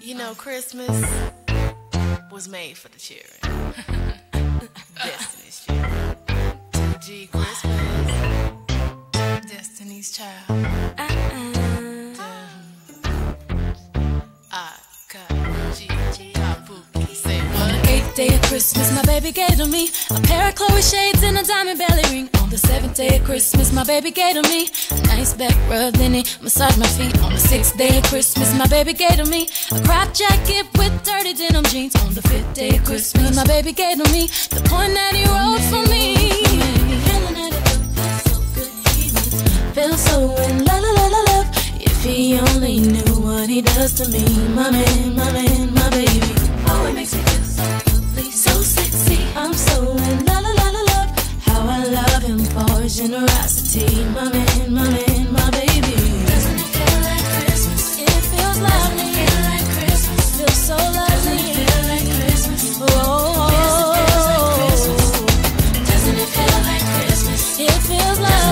You know, Christmas was made for the children. Destiny's children. G Christmas. Destiny's child. Day of Christmas, my baby gave to me a pair of Chloe shades and a diamond belly ring. On the seventh day of Christmas, my baby gave to me a nice back rub, then he massaged my feet. On the sixth day of Christmas, my baby gave to me a crop jacket with dirty denim jeans. On the fifth day of Christmas, my baby gave to me the point that he wrote for me. Feel so in la la la love. If he only knew what he does to me, my man, my man, my baby. Generosity, my man, my man, my baby. Doesn't it feel like Christmas? It feels lovely. Doesn't it feel like Christmas? Feels so lovely. Doesn't it feel like Christmas? Oh, feels feel like Christmas? It feel like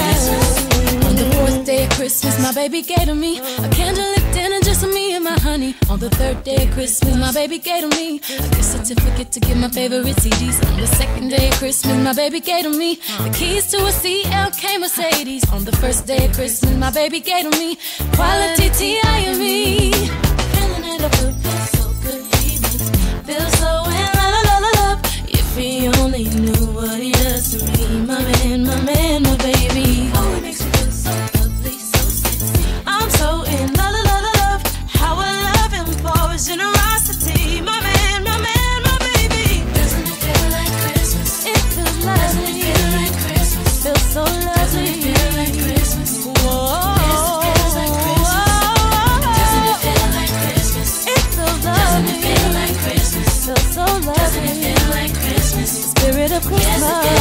Christmas? On the fourth day of Christmas, my baby gave to me a candlelit On the third day of Christmas, my baby gave to me a gift certificate to get my favorite CDs. On the second day of Christmas, my baby gave to me the keys to a CLK Mercedes. On the first day of Christmas, my baby gave to me quality of